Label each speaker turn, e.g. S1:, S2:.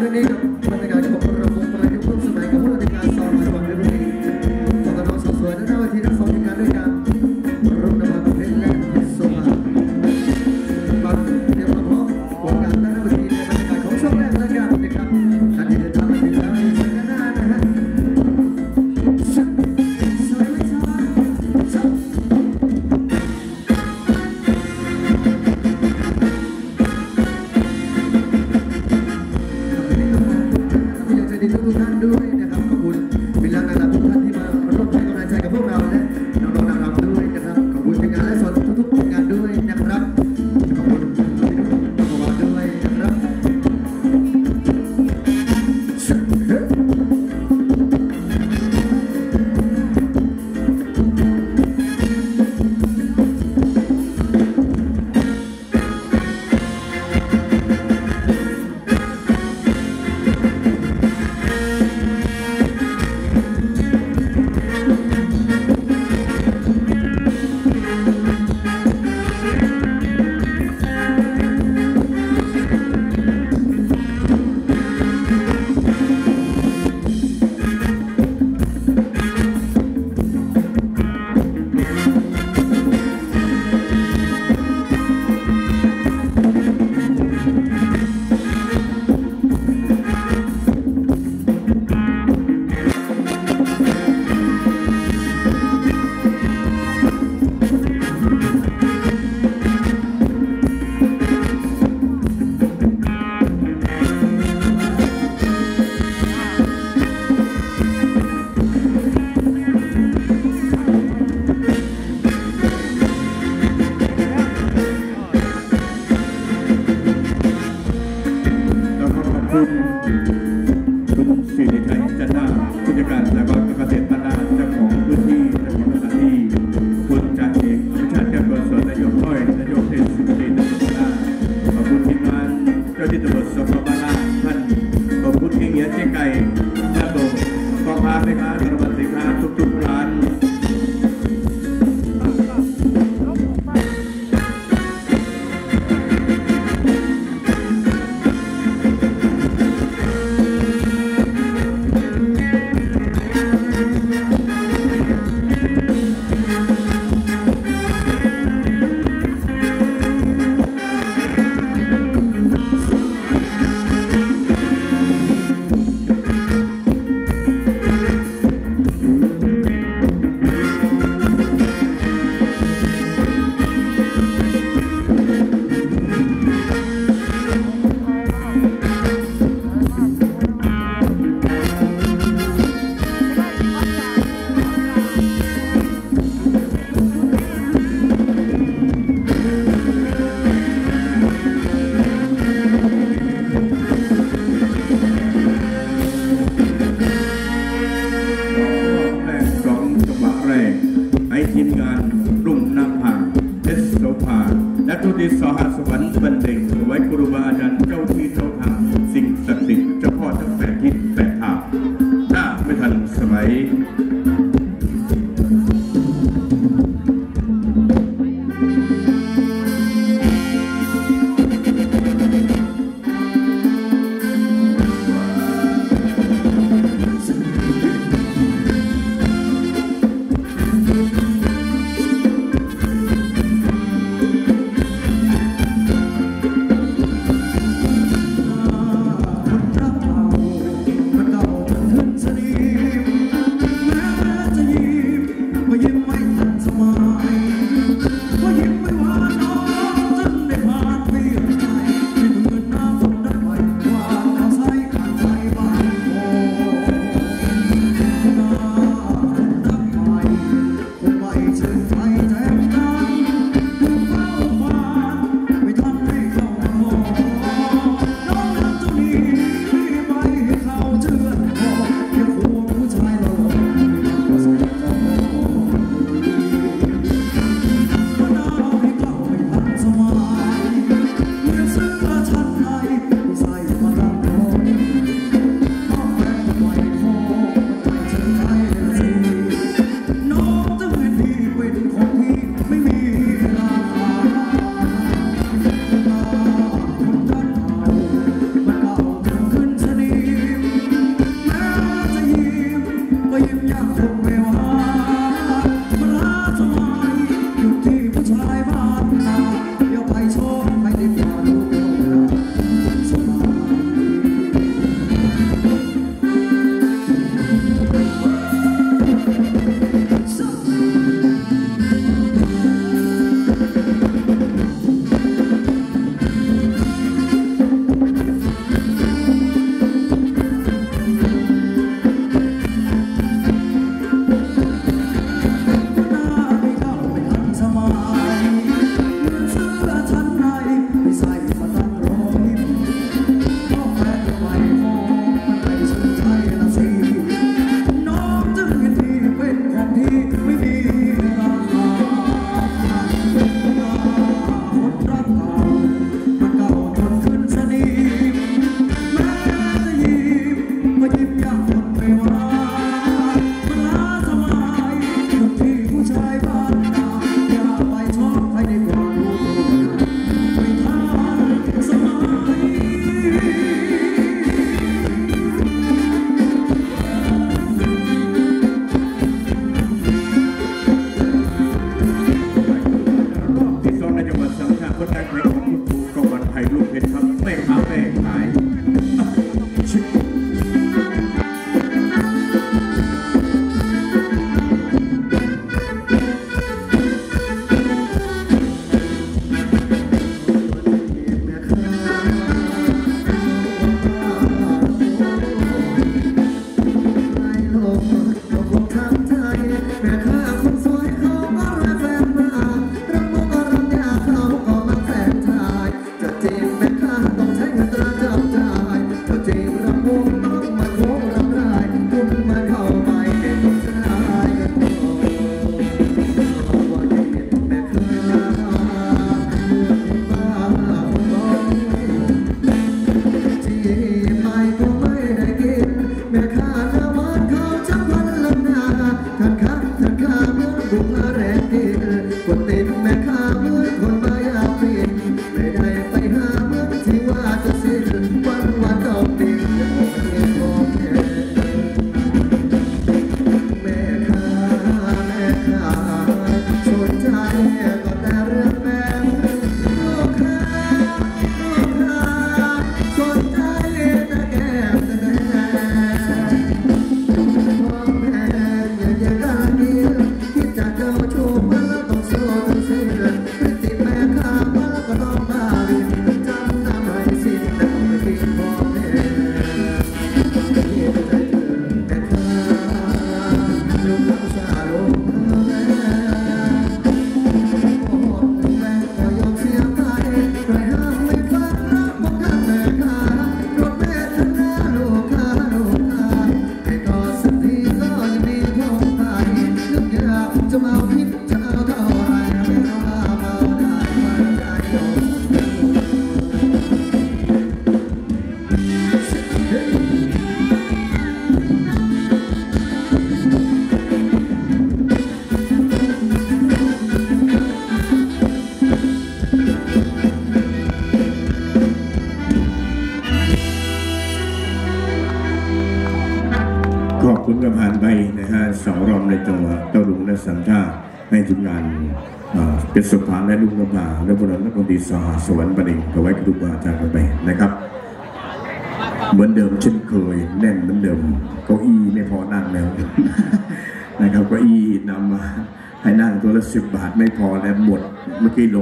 S1: Brasileiro. ทีมงานรุ่งน
S2: ภาเพชโสภาและทูติสหัสวรรค์บันเด็กไว้ครูบาอาจารย์ God. Maria. ให้ทีม
S1: งานเป็นสุภา
S3: และลูกนภาและบุรณะคนดีสหสวรร
S1: ค์ประเด็นเอไว้กระดูกอาจารย์กันไปนะครับ เหมือนเดิมเช่นเคยแน่นเหมือนเดิมเก้าอี้ไม่พอนั่งแล้วนะครับเก้าอี้นำมาให้นั่งตัวละสิบบาทไม่พอแล้วหมดเมื่อกี้ลง